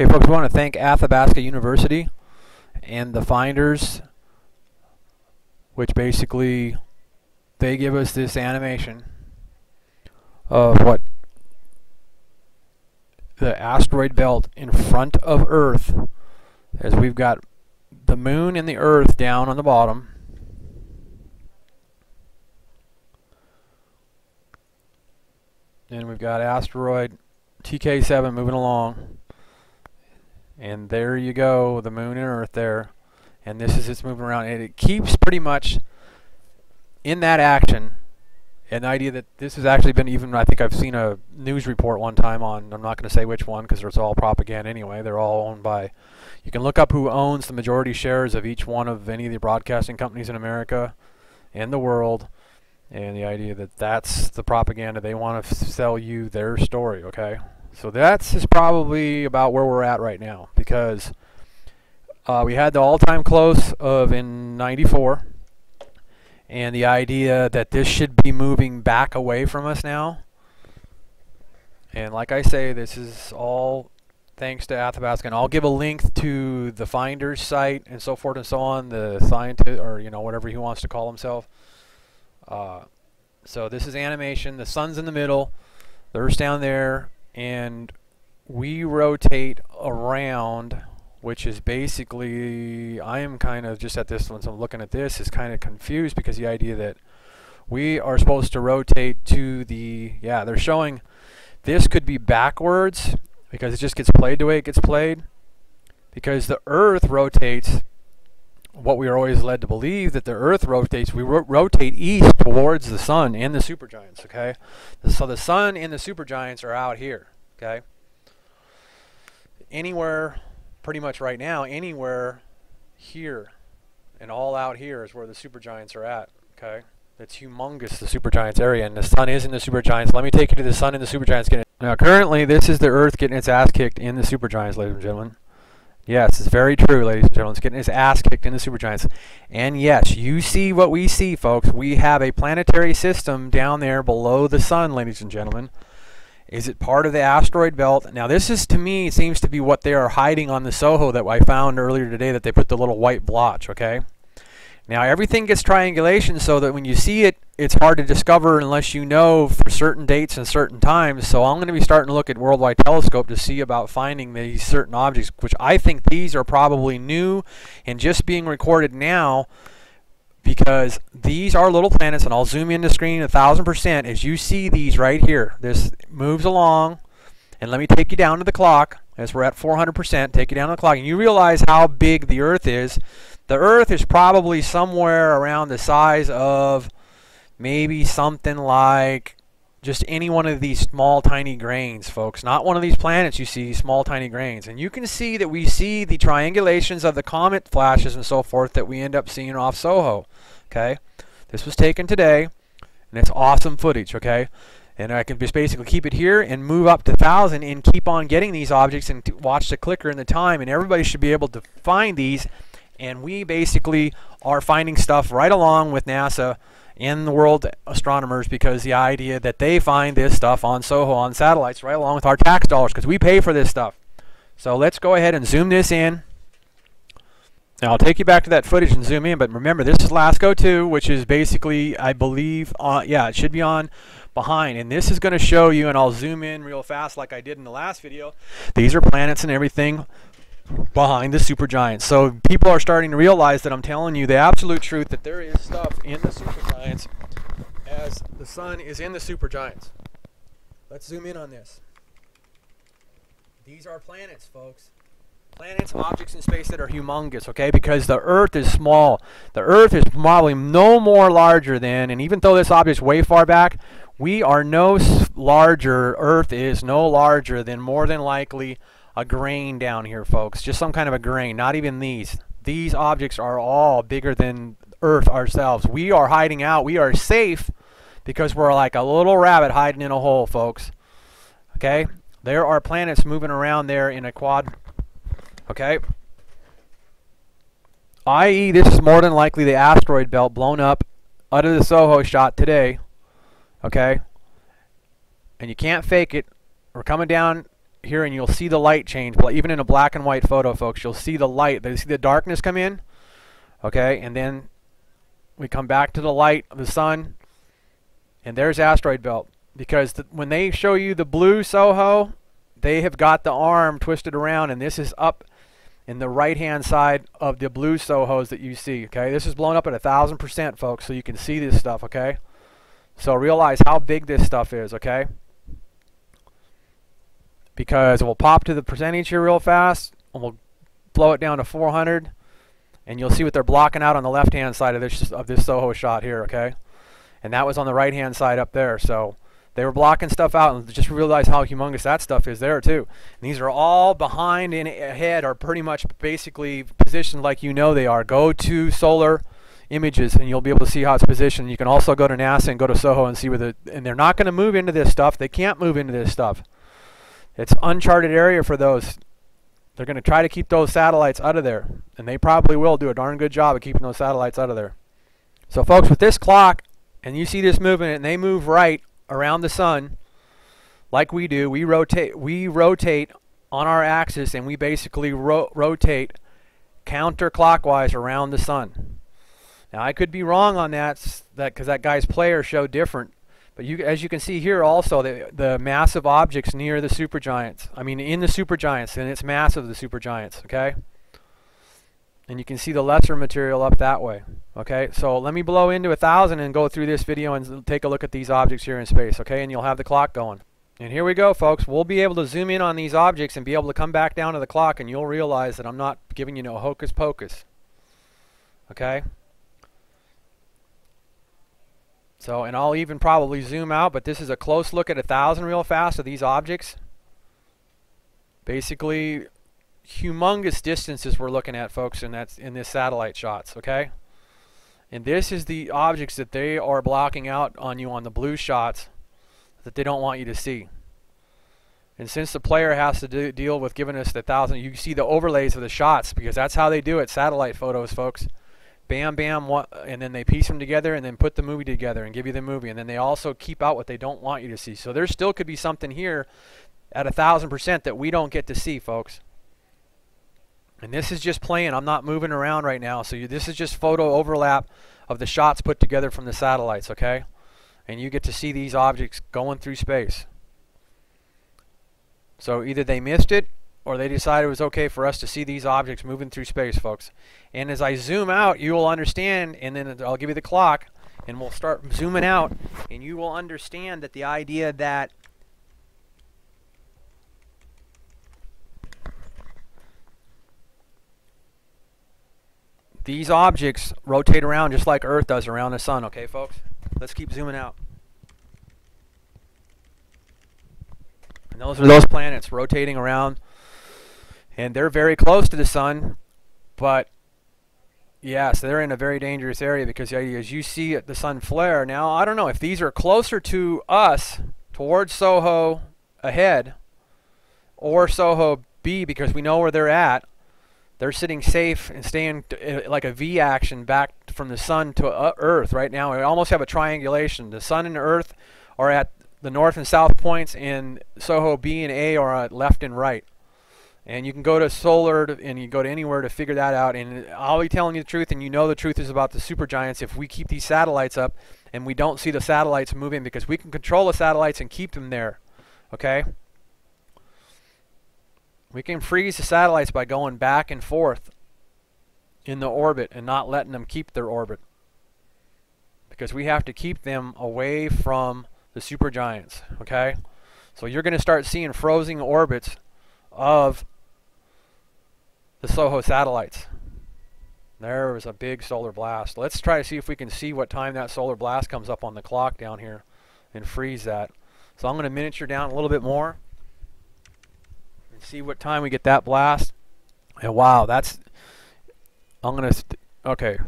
Okay, folks, we want to thank Athabasca University and the finders, which basically they give us this animation of what the asteroid belt in front of Earth, as we've got the moon and the Earth down on the bottom. And we've got asteroid TK7 moving along. And there you go, the moon and Earth there. And this is it's moving around. And it keeps pretty much in that action an idea that this has actually been even I think I've seen a news report one time on I'm not going to say which one because it's all propaganda anyway they're all owned by you can look up who owns the majority shares of each one of any of the broadcasting companies in America and the world and the idea that that's the propaganda they want to sell you their story okay so that's is probably about where we're at right now because uh, we had the all-time close of in 94 and the idea that this should be moving back away from us now and like I say this is all thanks to Athabasca and I'll give a link to the finder's site and so forth and so on the scientist or you know whatever he wants to call himself uh, so this is animation. The sun's in the middle. The Earth's down there. And we rotate around, which is basically, I am kind of just at this one, so I'm looking at this, is kind of confused because the idea that we are supposed to rotate to the, yeah, they're showing this could be backwards because it just gets played the way it gets played. Because the Earth rotates what we are always led to believe that the Earth rotates, we ro rotate east towards the Sun and the supergiants. Okay, so the Sun and the supergiants are out here. Okay, anywhere, pretty much right now, anywhere here, and all out here is where the supergiants are at. Okay, it's humongous, the supergiants area, and the Sun is in the supergiants. Let me take you to the Sun and the supergiants. Now, currently, this is the Earth getting its ass kicked in the supergiants, ladies and gentlemen. Yes, it's very true, ladies and gentlemen. It's getting his ass kicked in the supergiants. And yes, you see what we see, folks. We have a planetary system down there below the sun, ladies and gentlemen. Is it part of the asteroid belt? Now, this is, to me, seems to be what they are hiding on the SOHO that I found earlier today that they put the little white blotch, okay? Now, everything gets triangulation so that when you see it, it's hard to discover unless you know for certain dates and certain times. So I'm going to be starting to look at Worldwide Telescope to see about finding these certain objects, which I think these are probably new and just being recorded now because these are little planets, and I'll zoom in the screen a thousand percent as you see these right here. This moves along, and let me take you down to the clock as we're at 400%. Take you down to the clock, and you realize how big the Earth is. The Earth is probably somewhere around the size of maybe something like just any one of these small tiny grains folks. Not one of these planets you see small tiny grains. And you can see that we see the triangulations of the comet flashes and so forth that we end up seeing off Soho okay? This was taken today and it's awesome footage okay? And I can just basically keep it here and move up to 1000 and keep on getting these objects and watch the clicker and the time and everybody should be able to find these and we basically are finding stuff right along with NASA in the world astronomers because the idea that they find this stuff on SOHO on satellites right along with our tax dollars because we pay for this stuff. So let's go ahead and zoom this in. Now I'll take you back to that footage and zoom in, but remember this is LASCO 2, which is basically, I believe, uh, yeah, it should be on behind. And this is going to show you, and I'll zoom in real fast like I did in the last video. These are planets and everything behind the supergiants. So people are starting to realize that I'm telling you the absolute truth that there is stuff in the supergiants as the sun is in the supergiants. Let's zoom in on this. These are planets, folks. Planets, objects in space that are humongous, okay? Because the Earth is small. The Earth is probably no more larger than, and even though this object is way far back, we are no larger, Earth is no larger than more than likely a grain down here, folks. Just some kind of a grain, not even these. These objects are all bigger than Earth ourselves. We are hiding out. We are safe because we're like a little rabbit hiding in a hole, folks. Okay? There are planets moving around there in a quad. Okay? I.e., this is more than likely the asteroid belt blown up out of the SOHO shot today. Okay? And you can't fake it. We're coming down here and you'll see the light change. Well, even in a black and white photo, folks, you'll see the light. You see the darkness come in, okay, and then we come back to the light of the sun, and there's asteroid belt. Because when they show you the blue Soho, they have got the arm twisted around, and this is up in the right-hand side of the blue Sohos that you see. Okay, this is blown up at a thousand percent, folks, so you can see this stuff. Okay, so realize how big this stuff is. Okay, because we'll pop to the percentage here real fast, and we'll blow it down to 400 and you'll see what they're blocking out on the left hand side of this of this Soho shot here okay? And that was on the right hand side up there so they were blocking stuff out and just realize how humongous that stuff is there too. And these are all behind and ahead are pretty much basically positioned like you know they are. Go to solar images and you'll be able to see how it's positioned. You can also go to NASA and go to Soho and see where the and they're not going to move into this stuff. They can't move into this stuff it's uncharted area for those they're going to try to keep those satellites out of there. And they probably will do a darn good job of keeping those satellites out of there. So folks, with this clock, and you see this moving, and they move right around the sun, like we do, we rotate, we rotate on our axis, and we basically ro rotate counterclockwise around the sun. Now I could be wrong on that, that because that guy's player showed different. But you, as you can see here also, the, the massive objects near the supergiants. I mean, in the supergiants, and it's massive, the supergiants, okay? And you can see the lesser material up that way, okay? So let me blow into a 1,000 and go through this video and take a look at these objects here in space, okay? And you'll have the clock going. And here we go, folks. We'll be able to zoom in on these objects and be able to come back down to the clock, and you'll realize that I'm not giving you no hocus pocus, okay? So, and I'll even probably zoom out, but this is a close look at a thousand real fast of these objects. Basically, humongous distances we're looking at, folks, and that's in this satellite shots, okay? And this is the objects that they are blocking out on you on the blue shots that they don't want you to see. And since the player has to do, deal with giving us the thousand, you see the overlays of the shots because that's how they do it, satellite photos, folks bam, bam, and then they piece them together and then put the movie together and give you the movie. And then they also keep out what they don't want you to see. So there still could be something here at a thousand percent that we don't get to see, folks. And this is just playing. I'm not moving around right now. So you, this is just photo overlap of the shots put together from the satellites, okay? And you get to see these objects going through space. So either they missed it or they decided it was okay for us to see these objects moving through space, folks. And as I zoom out, you will understand, and then I'll give you the clock, and we'll start zooming out, and you will understand that the idea that these objects rotate around just like Earth does around the sun, okay, folks? Let's keep zooming out. And those are those planets rotating around and they're very close to the sun, but yeah, so they're in a very dangerous area because as you see the sun flare, now I don't know if these are closer to us towards Soho ahead or Soho B because we know where they're at. They're sitting safe and staying uh, like a V action back from the sun to uh, Earth right now. We almost have a triangulation. The sun and Earth are at the north and south points, and Soho B and A are at left and right. And you can go to solar to, and you go to anywhere to figure that out. And I'll be telling you the truth, and you know the truth is about the supergiants. If we keep these satellites up and we don't see the satellites moving, because we can control the satellites and keep them there, okay? We can freeze the satellites by going back and forth in the orbit and not letting them keep their orbit. Because we have to keep them away from the supergiants, okay? So you're going to start seeing frozen orbits of the Soho satellites. There was a big solar blast. Let's try to see if we can see what time that solar blast comes up on the clock down here and freeze that. So I'm going to miniature down a little bit more and see what time we get that blast. And wow, that's I'm going to okay.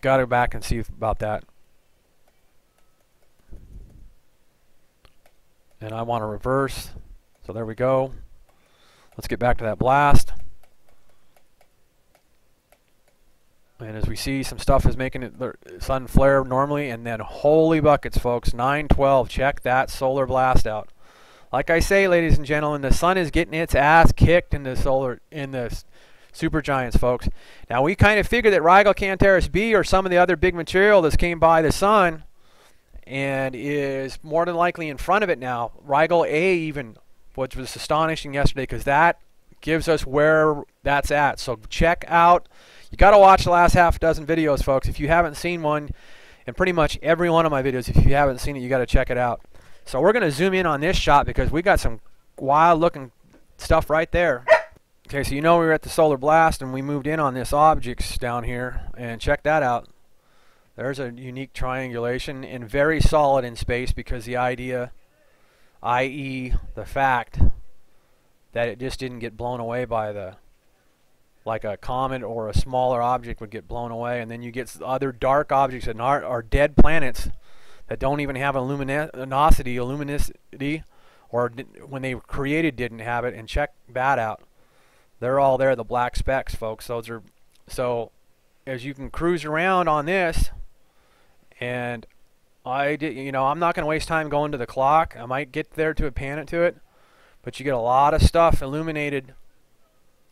Got to go back and see about that. And I want to reverse. So there we go. Let's get back to that blast. And as we see, some stuff is making it the sun flare normally, and then holy buckets, folks, 912. Check that solar blast out. Like I say, ladies and gentlemen, the sun is getting its ass kicked in the solar in the supergiants, folks. Now we kind of figured that Rigel Kentaurus B or some of the other big material that's came by the sun and is more than likely in front of it now. Rigel A even, which was astonishing yesterday because that gives us where that's at. So check out. You got to watch the last half dozen videos, folks. If you haven't seen one, and pretty much every one of my videos, if you haven't seen it, you got to check it out. So we're going to zoom in on this shot because we got some wild looking stuff right there. Okay, so you know we were at the solar blast and we moved in on this objects down here and check that out. There's a unique triangulation and very solid in space because the idea, i.e. the fact that it just didn't get blown away by the like a comet or a smaller object would get blown away and then you get other dark objects that are, are dead planets that don't even have a luminosity, a luminosity, or when they were created didn't have it. And check that out. They're all there, the black specks, folks. Those are so as you can cruise around on this, and I did, you know, I'm not going to waste time going to the clock. I might get there to a pan it to it, but you get a lot of stuff illuminated,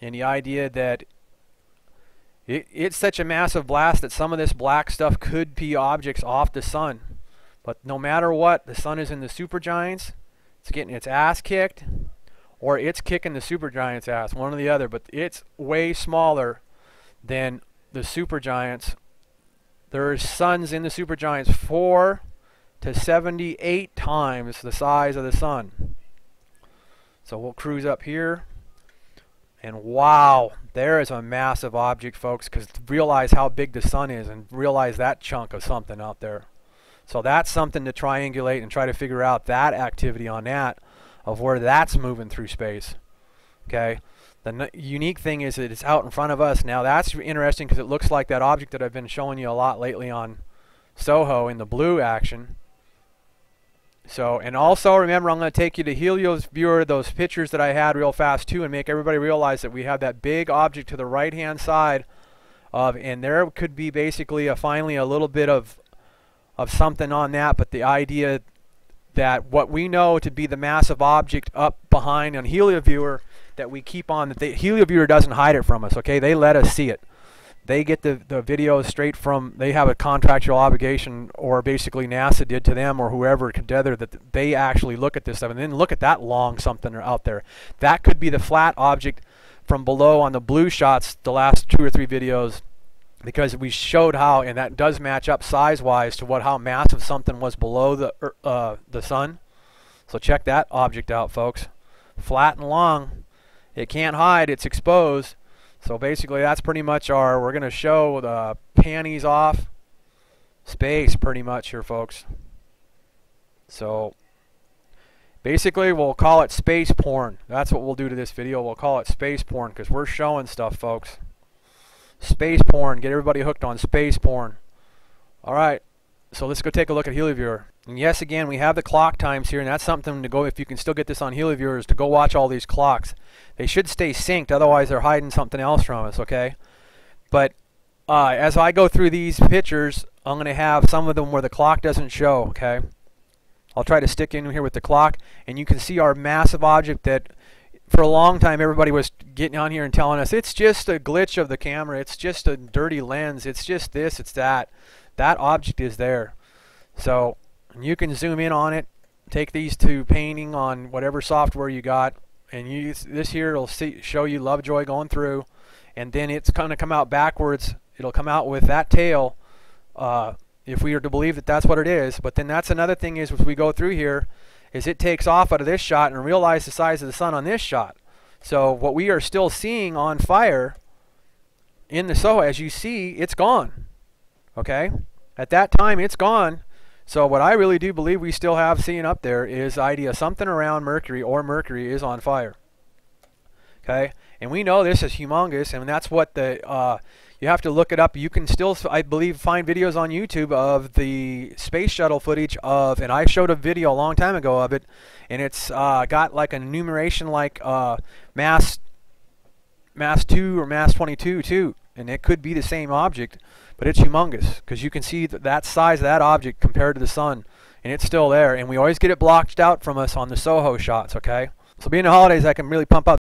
and the idea that it, it's such a massive blast that some of this black stuff could be objects off the sun. But no matter what, the sun is in the supergiants. It's getting its ass kicked, or it's kicking the supergiants' ass, one or the other. But it's way smaller than the supergiants. There's suns in the supergiants four to 78 times the size of the sun. So we'll cruise up here. And wow, there is a massive object, folks, because realize how big the sun is and realize that chunk of something out there. So that's something to triangulate and try to figure out that activity on that of where that's moving through space. Okay. The unique thing is that it's out in front of us. Now that's interesting because it looks like that object that I've been showing you a lot lately on SOHO in the blue action. So, and also remember, I'm going to take you to Helios Viewer, those pictures that I had real fast too, and make everybody realize that we have that big object to the right-hand side of, and there could be basically a finally a little bit of of something on that, but the idea that what we know to be the massive object up behind on HelioViewer that we keep on, that the HelioViewer doesn't hide it from us, okay? They let us see it. They get the, the videos straight from, they have a contractual obligation, or basically NASA did to them, or whoever together, that they actually look at this stuff. And then look at that long something out there. That could be the flat object from below on the blue shots, the last two or three videos because we showed how, and that does match up size-wise to what how massive something was below the uh, the sun. So check that object out, folks. Flat and long. It can't hide. It's exposed. So basically, that's pretty much our. We're going to show the panties off space pretty much here, folks. So basically, we'll call it space porn. That's what we'll do to this video. We'll call it space porn because we're showing stuff, folks. Space porn. Get everybody hooked on space porn. All right. So let's go take a look at HelioViewer. And yes, again, we have the clock times here, and that's something to go, if you can still get this on HelioViewers, to go watch all these clocks. They should stay synced, otherwise they're hiding something else from us, okay? But uh, as I go through these pictures, I'm going to have some of them where the clock doesn't show, okay? I'll try to stick in here with the clock, and you can see our massive object that for a long time everybody was getting on here and telling us it's just a glitch of the camera it's just a dirty lens it's just this it's that that object is there so you can zoom in on it take these to painting on whatever software you got and use this here it'll see, show you Lovejoy going through and then it's going to come out backwards it'll come out with that tail uh, if we are to believe that that's what it is but then that's another thing is as we go through here is it takes off out of this shot and realize the size of the sun on this shot. So what we are still seeing on fire in the SOHO, as you see, it's gone. Okay? At that time, it's gone. So what I really do believe we still have seeing up there is idea something around Mercury or Mercury is on fire. Okay? And we know this is humongous, and that's what the uh, you have to look it up. You can still, I believe, find videos on YouTube of the space shuttle footage of, and I showed a video a long time ago of it, and it's uh, got like an enumeration like uh, mass, mass 2 or mass 22 too, and it could be the same object, but it's humongous because you can see that, that size of that object compared to the sun and it's still there. And we always get it blocked out from us on the Soho shots, okay? So being the holidays, I can really pump out